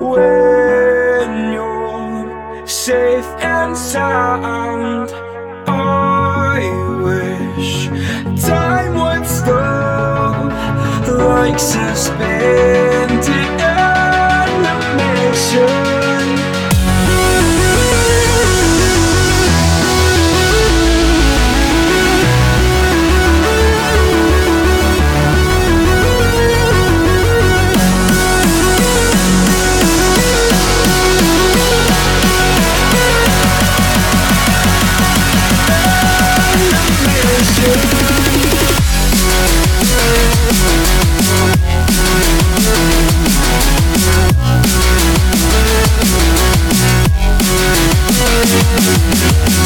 when you're safe and sound. I wish time would stop like suspended animation.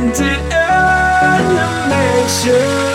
suspended animation.